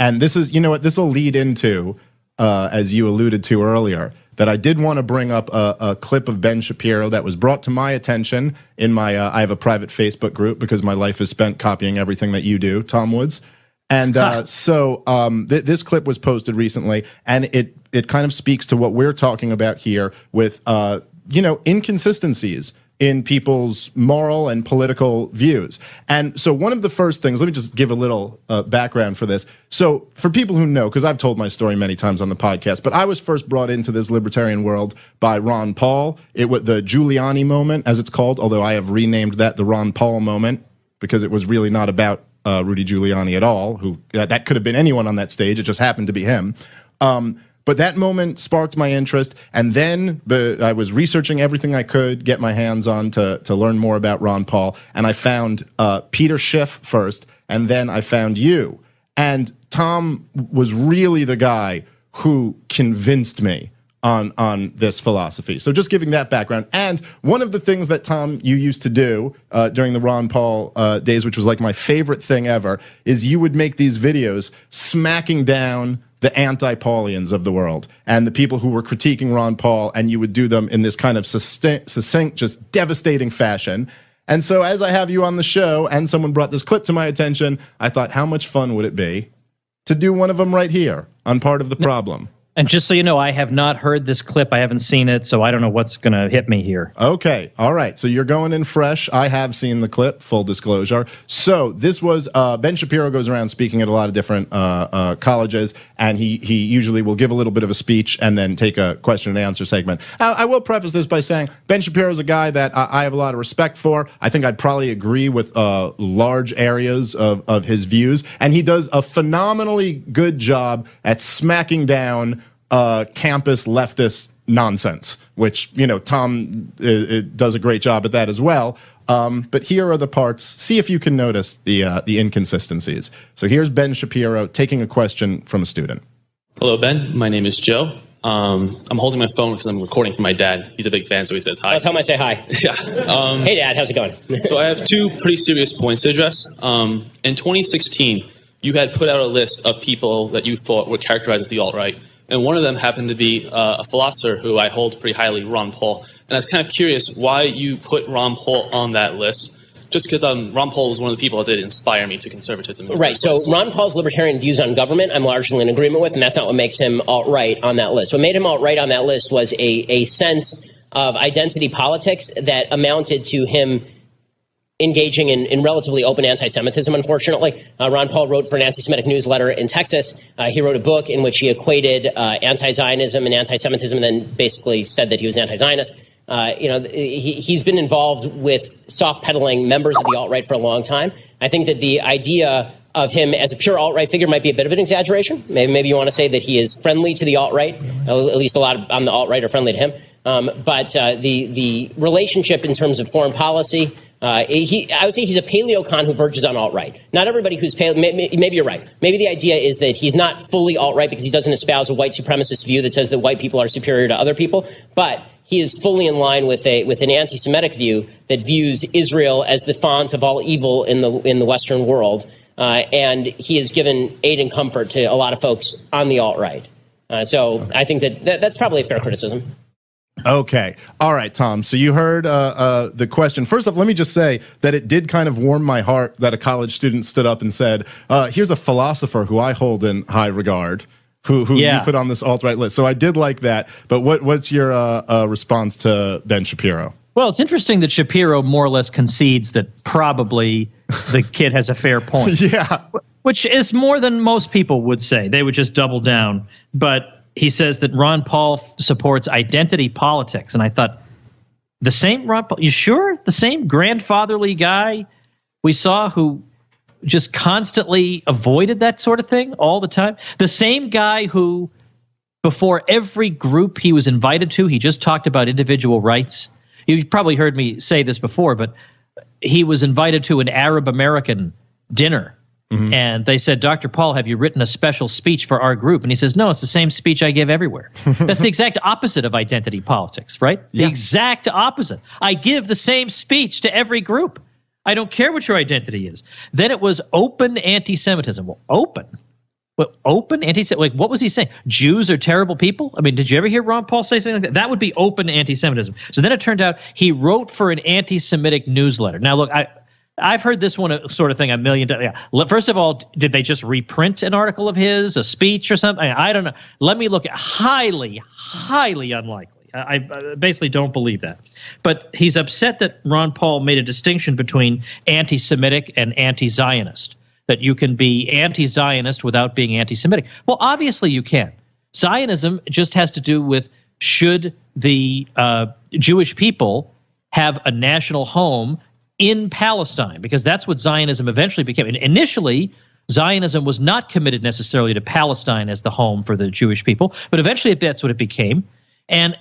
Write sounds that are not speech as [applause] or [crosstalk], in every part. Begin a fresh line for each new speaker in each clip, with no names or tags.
And this is, you know what, this will lead into, uh, as you alluded to earlier, that I did want to bring up a, a, clip of Ben Shapiro that was brought to my attention in my, uh, I have a private Facebook group because my life is spent copying everything that you do, Tom Woods. And uh, so um, th- this clip was posted recently, and it it kind of speaks to what we're talking about here with uh, you know inconsistencies in people's moral and political views. And so, one of the first things, let me just give a little uh, background for this. So, for people who know, because I've told my story many times on the podcast, but I was first brought into this libertarian world by Ron Paul. It was the Giuliani moment, as it's called, although I have renamed that the Ron Paul moment because it was really not about uh, Rudy Giuliani at all. Who uh, that could have been anyone on that stage. It just happened to be him. Um, but that moment sparked my interest, and then I was researching everything I could get my hands on to to learn more about Ron Paul, and I found uh, Peter Schiff first, and then I found you. And Tom was really the guy who convinced me on on this philosophy. So just giving that background, and one of the things that Tom you used to do uh, during the Ron Paul uh, days, which was like my favorite thing ever, is you would make these videos smacking down the anti-Paulians of the world and the people who were critiquing Ron Paul, and you would do them in this kind of succinct, just devastating fashion. And so, as I have you on the show, and someone brought this clip to my attention, I thought, how much fun would it be to do one of them right here on part of the problem?
And just so you know, I have not heard this clip. I haven't seen it, so I don't know what's going to hit me here.
Okay. All right. So you're going in fresh. I have seen the clip, full disclosure. So this was uh, Ben Shapiro goes around speaking at a lot of different uh, uh, colleges, and he, he usually will give a little bit of a speech and then take a question and answer segment. I, I will preface this by saying Ben Shapiro is a guy that I, I, have a lot of respect for. I think I'd probably agree with uh, large areas of, of his views, and he does a phenomenally good job at smacking down uh, campus leftist nonsense, which you know Tom uh, uh, does a great job at that as well. Um, but here are the parts. See if you can notice the uh, the inconsistencies. So here's Ben Shapiro taking a question from a student.
Hello, Ben. My name is Joe. Um, I'm holding my phone because I'm recording for my dad. He's a big fan, so he says hi.
Oh, tell him I say hi. [laughs]
yeah.
Um, hey, Dad. How's it going? [laughs]
so I have two pretty serious points to address. Um, in 2016, you had put out a list of people that you thought were characterized as the alt right and one of them happened to be uh, a philosopher who I hold pretty highly, Ron Paul. And I was kind of curious why you put Ron Paul on that list. Just because um, Ron Paul was one of the people that did inspire me to conservatism.
Right. So Ron Paul's libertarian views on government, I'm largely in agreement with, and that's not what makes him alt right on that list. What made him alt right on that list was a, a sense of identity politics that amounted to him engaging in, in relatively open anti-Semitism. Unfortunately, uh, Ron Paul wrote for an anti-Semitic newsletter in Texas. Uh, he wrote a book in which he equated uh, anti-Zionism and anti-Semitism, and then basically said that he was anti-Zionist. Uh, you know, he, he's been involved with soft pedaling members of the alt right for a long time. I think that the idea of him as a pure alt right figure might be a bit of an exaggeration. Maybe, maybe you want to say that he is friendly to the alt right. At least a lot of, on the alt right are friendly to him. Um, but uh, the the relationship in terms of foreign policy, uh, he, I would say he's a paleocon who verges on alt right. Not everybody who's paleo, maybe, maybe you're right. Maybe the idea is that he's not fully alt right because he doesn't espouse a white supremacist view that says that white people are superior to other people, but he is fully in line with a with an anti-Semitic view that views Israel as the font of all evil in the in the Western world, uh, and he has given aid and comfort to a lot of folks on the alt right. Uh, so I think that, that that's probably a fair criticism.
Okay. All right, Tom. So you heard uh, uh, the question. First off, let me just say that it did kind of warm my heart that a college student stood up and said, uh, here's a philosopher who I hold in high regard. Who, who yeah. you put on this alt right list? So I did like that. But what what's your uh, uh, response to Ben Shapiro?
Well, it's interesting that Shapiro more or less concedes that probably the [laughs] kid has a fair point.
yeah,
which is more than most people would say. They would just double down. But he says that Ron Paul supports identity politics. And I thought, the same Ron Paul, you sure? The same grandfatherly guy we saw who just constantly avoided that sort of thing all the time? The same guy who, before every group he was invited to, he just talked about individual rights. You've probably heard me say this before, but he was invited to an Arab American dinner Mm-hmm. And they said, Dr. Paul, have you written a special speech for our group? And he says, No, it's the same speech I give everywhere. [laughs] That's the exact opposite of identity politics, right? The yeah. exact opposite. I give the same speech to every group. I don't care what your identity is. Then it was open anti Semitism. Well, open? Well, open anti like what was he saying? Jews are terrible people. I mean, did you ever hear Ron Paul say something like that? That would be open anti-Semitism. So then it turned out he wrote for an anti-Semitic newsletter. Now, look, I I've heard this one uh, sort of thing a million times. Yeah. First of all, did they just reprint an article of his, a speech or something? I don't know. Let me look at highly, highly unlikely. I, I basically don't believe that. But he's upset that Ron Paul made a distinction between anti Semitic and anti Zionist, that you can be anti Zionist without being anti Semitic. Well, obviously you can. Zionism just has to do with should the uh, Jewish people have a national home in Palestine, because that's what Zionism eventually became. And initially, Zionism was not committed necessarily to Palestine as the home for the Jewish people, but eventually that's what it became. And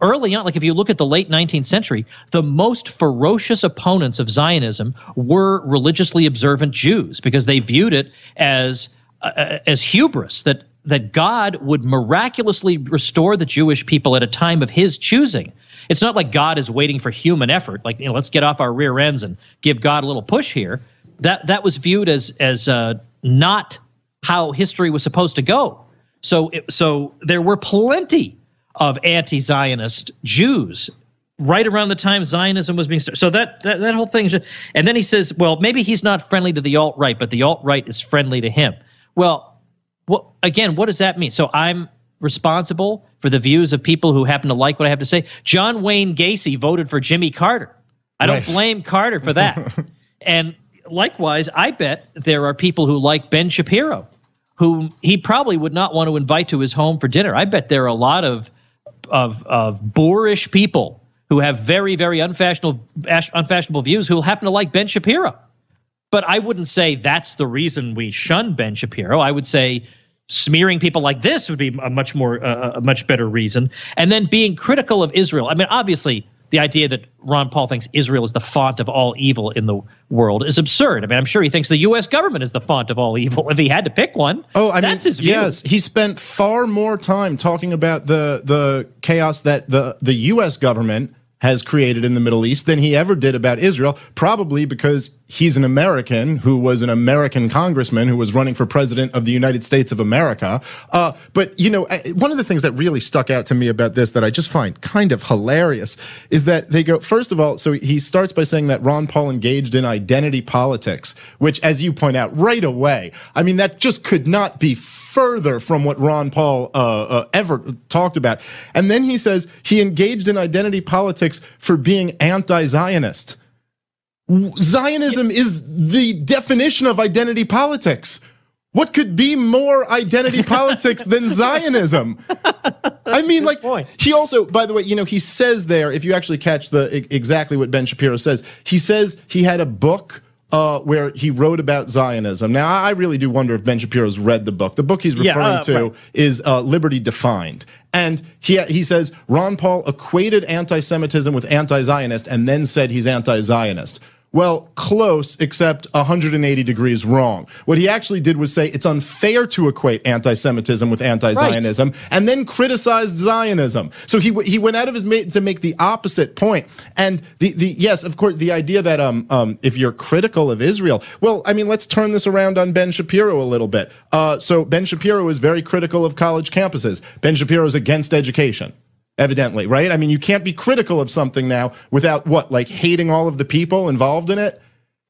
early on, like if you look at the late 19th century, the most ferocious opponents of Zionism were religiously observant Jews because they viewed it as uh, as hubris that that God would miraculously restore the Jewish people at a time of His choosing. It's not like God is waiting for human effort. Like, you know, let's get off our rear ends and give God a little push here. That that was viewed as as uh, not how history was supposed to go. So it, so there were plenty of anti-Zionist Jews right around the time Zionism was being started. So that, that that whole thing. And then he says, well, maybe he's not friendly to the alt right, but the alt right is friendly to him. Well, what again? What does that mean? So I'm responsible for the views of people who happen to like what I have to say. John Wayne Gacy voted for Jimmy Carter. I don't blame Carter for that. [laughs] and likewise, I bet there are people who like Ben Shapiro, who he probably would not want to invite to his home for dinner. I bet there are a lot of of of boorish people who have very very unfashionable unfashionable views who happen to like Ben Shapiro. But I wouldn't say that's the reason we shun Ben Shapiro. I would say smearing people like this would be a much more uh, a much better reason. And then being critical of israel. I mean obviously the idea that ron paul thinks israel is the font of all evil in the world is absurd. I mean i'm sure he thinks the us government is the font of all evil [laughs] if he had to pick one.
Oh i
that's
mean
his view.
yes he spent far more time talking about the the chaos that the the us government has created in the Middle East than he ever did about Israel, probably because he's an American who was an American congressman who was running for president of the United States of America. Uh, but, you know, one of the things that really stuck out to me about this that I just find kind of hilarious is that they go, first of all, so he starts by saying that Ron Paul engaged in identity politics, which, as you point out right away, I mean, that just could not be further from what Ron Paul uh, uh, ever talked about. And then he says he engaged in identity politics for being anti Zionist. Zionism is the definition of identity politics. What could be more identity [laughs] politics than Zionism? I mean, like he also, by the way, you know, he says there, if you actually catch the exactly what Ben Shapiro says, he says he had a book uh, where he wrote about Zionism. Now, I really do wonder if Ben Shapiro's read the book. The book he's referring yeah, uh, to right. is uh, Liberty Defined. And he, he says Ron Paul equated anti Semitism with anti Zionist and then said he's anti Zionist. Well, close, except 180 degrees wrong. What he actually did was say it's unfair to equate anti Semitism with anti Zionism right. and then criticized Zionism. So he, he went out of his way to make the opposite point. And the, the yes, of course, the idea that um, um, if you're critical of Israel, well, I mean, let's turn this around on Ben Shapiro a little bit. Uh, so Ben Shapiro is very critical of college campuses, Ben Shapiro is against education evidently, right? I mean, you can't be critical of something now without what, like hating all of the people involved in it.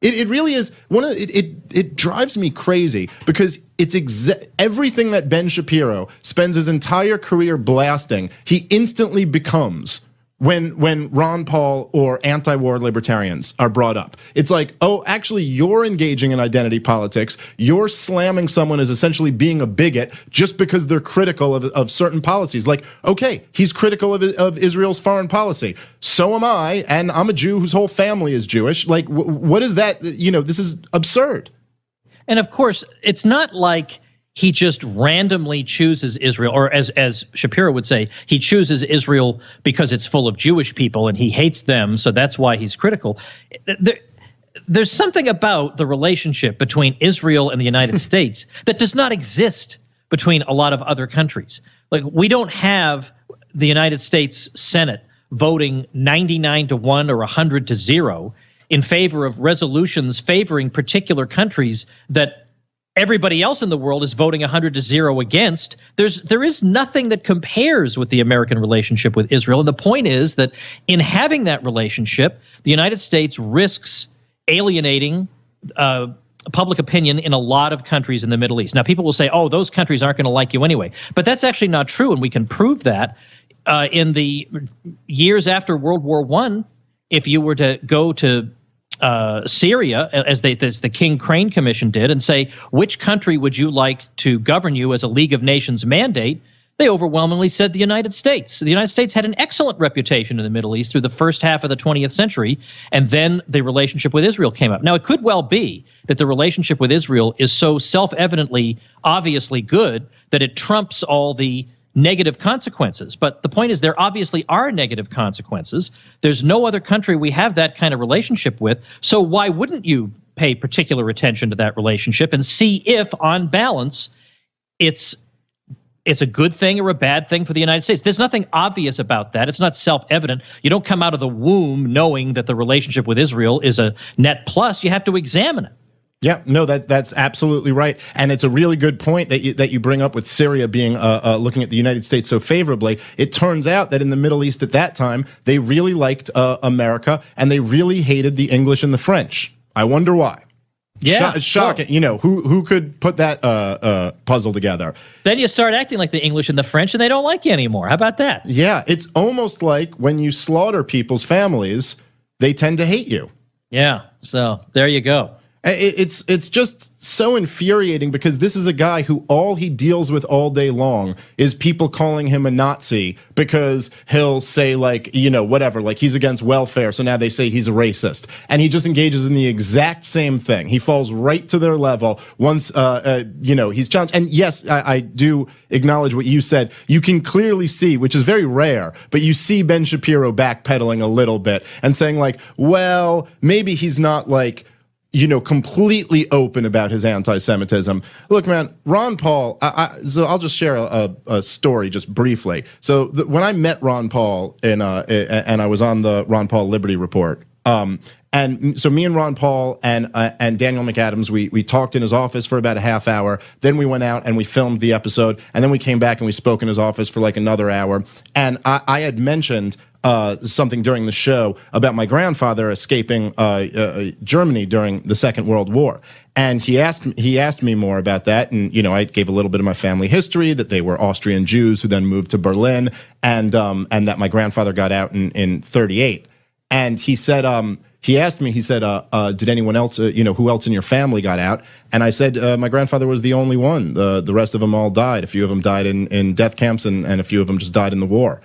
It, it really is one of it, it. It drives me crazy because it's exa- everything that Ben Shapiro spends his entire career blasting. He instantly becomes when when Ron Paul or anti-war libertarians are brought up. It's like, oh, actually, you're engaging in identity politics. You're slamming someone as essentially being a bigot just because they're critical of, of certain policies. Like, okay, he's critical of, of Israel's foreign policy. So am I, and I'm a Jew whose whole family is Jewish. Like, what is that? You know, this is absurd.
And of course, it's not like he just randomly chooses Israel, or as as Shapiro would say, he chooses Israel because it's full of Jewish people and he hates them, so that's why he's critical. There, there's something about the relationship between Israel and the United [laughs] States that does not exist between a lot of other countries. Like we don't have the United States Senate voting 99 to 1 or 100 to 0 in favor of resolutions favoring particular countries that everybody else in the world is voting 100 to 0 against there's there is nothing that compares with the american relationship with israel. And the point is that in having that relationship the united states risks alienating uh, public opinion in a lot of countries in the middle east. Now people will say oh those countries aren't going to like you anyway. But that's actually not true and we can prove that uh, in the years after world war one if you were to go to uh, Syria, as, they, as the King Crane Commission did, and say, which country would you like to govern you as a League of Nations mandate? They overwhelmingly said the United States. The United States had an excellent reputation in the Middle East through the first half of the 20th century, and then the relationship with Israel came up. Now, it could well be that the relationship with Israel is so self evidently, obviously good that it trumps all the negative consequences. But the point is, there obviously are negative consequences. There's no other country we have that kind of relationship with. So why wouldn't you pay particular attention to that relationship and see if, on balance, it's it's a good thing or a bad thing for the United States. There's nothing obvious about that. It's not self-evident. You don't come out of the womb knowing that the relationship with Israel is a net plus. You have to examine it.
Yeah, no, that that's absolutely right, and it's a really good point that you that you bring up with Syria being uh, uh, looking at the United States so favorably. It turns out that in the Middle East at that time, they really liked uh, America and they really hated the English and the French. I wonder why.
Yeah,
Sh- shocking. You know who who could put that uh, uh, puzzle together?
Then you start acting like the English and the French, and they don't like you anymore. How about that?
Yeah, it's almost like when you slaughter people's families, they tend to hate you.
Yeah. So there you go.
It's it's just so infuriating because this is a guy who all he deals with all day long is people calling him a Nazi because he'll say like you know whatever like he's against welfare so now they say he's a racist. And he just engages in the exact same thing. He falls right to their level once uh, uh, you know he's challenged. And yes I, I do acknowledge what you said. You can clearly see which is very rare but you see Ben Shapiro backpedaling a little bit and saying like well maybe he's not like you know, completely open about his anti-Semitism. Look, man, Ron Paul. I, I, so I'll just share a, a story just briefly. So the, when I met Ron Paul in, uh, and I was on the Ron Paul Liberty Report, um, and so me and Ron Paul and uh, and Daniel McAdams, we we talked in his office for about a half hour. Then we went out and we filmed the episode, and then we came back and we spoke in his office for like another hour. And I, I had mentioned uh, something during the show about my grandfather escaping uh, uh, Germany during the Second World War, and he asked he asked me more about that, and you know I gave a little bit of my family history that they were Austrian Jews who then moved to Berlin, and um, and that my grandfather got out in in '38, and he said. Um, he asked me, he said, uh, uh, did anyone else, uh, you know, who else in your family got out? And I said, uh, my grandfather was the only one. The, the rest of them all died. A few of them died in, in death camps and, and a few of them just died in the war.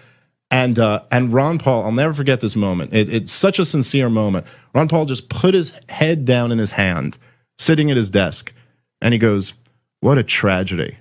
And uh, and Ron Paul, I'll never forget this moment. It, it's such a sincere moment. Ron Paul just put his head down in his hand, sitting at his desk, and he goes, "What a tragedy!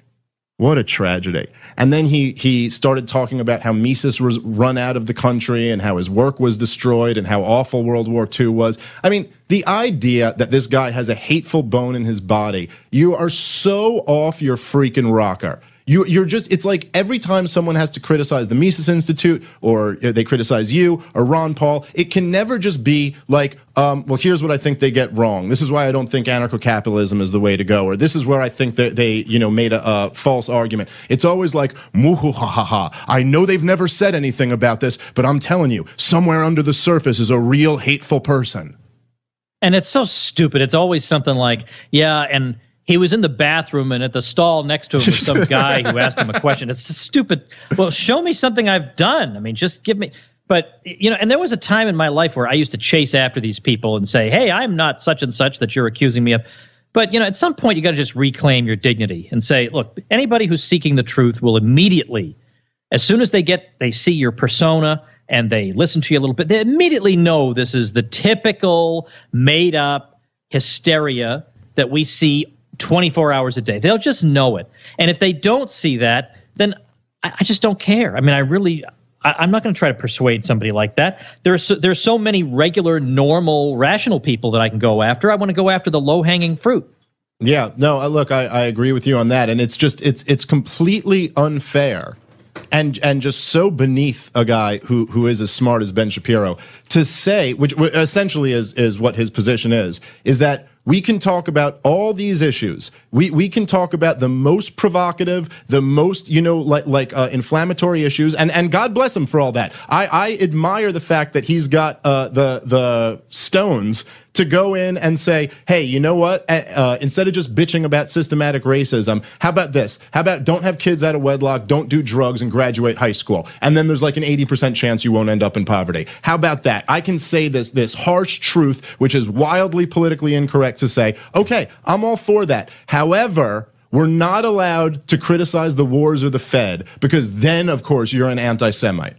What a tragedy!" And then he he started talking about how Mises was run out of the country and how his work was destroyed and how awful World War II was. I mean, the idea that this guy has a hateful bone in his body, you are so off your freaking rocker. You, you're just, it's like every time someone has to criticize the Mises Institute or they criticize you or Ron Paul, it can never just be like, um, well, here's what I think they get wrong. This is why I don't think anarcho-capitalism is the way to go, or this is where I think that they, you know, made a, false argument. It's always like, ha. I know they've never said anything about this, but I'm telling you, somewhere under the surface is a real hateful person.
And it's so stupid. It's always something like, yeah, and he was in the bathroom and at the stall next to him was some [laughs] guy who asked him a question. It's stupid. Well, show me something I've done. I mean, just give me. But you know, and there was a time in my life where I used to chase after these people and say, "Hey, I'm not such and such that you're accusing me of." But you know, at some point, you got to just reclaim your dignity and say, "Look, anybody who's seeking the truth will immediately, as soon as they get, they see your persona." And they listen to you a little bit. They immediately know this is the typical made up hysteria that we see 24 hours a day. They'll just know it. And if they don't see that, then I, I just don't care. I mean, I really, I, am not going to try to persuade somebody like that. There's so, there's so many regular, normal, rational people that I can go after. I want to go after the low hanging fruit.
Yeah, no, look, I, I agree with you on that, and it's just it's it's completely unfair and and just so beneath a guy who who is as smart as Ben Shapiro to say, which essentially is is what his position is, is that we can talk about all these issues. We we can talk about the most provocative, the most you know like like uh, inflammatory issues, and and God bless him for all that. I I admire the fact that he's got uh, the the stones to go in and say, hey, you know what? Uh, instead of just bitching about systematic racism, how about this? How about don't have kids out of wedlock, don't do drugs, and graduate high school, and then there's like an 80% chance you won't end up in poverty. How about that? I can say this this harsh truth, which is wildly politically incorrect to say, okay, I'm all for that. However, we're not allowed to criticize the wars or the Fed because then, of course, you're an anti Semite.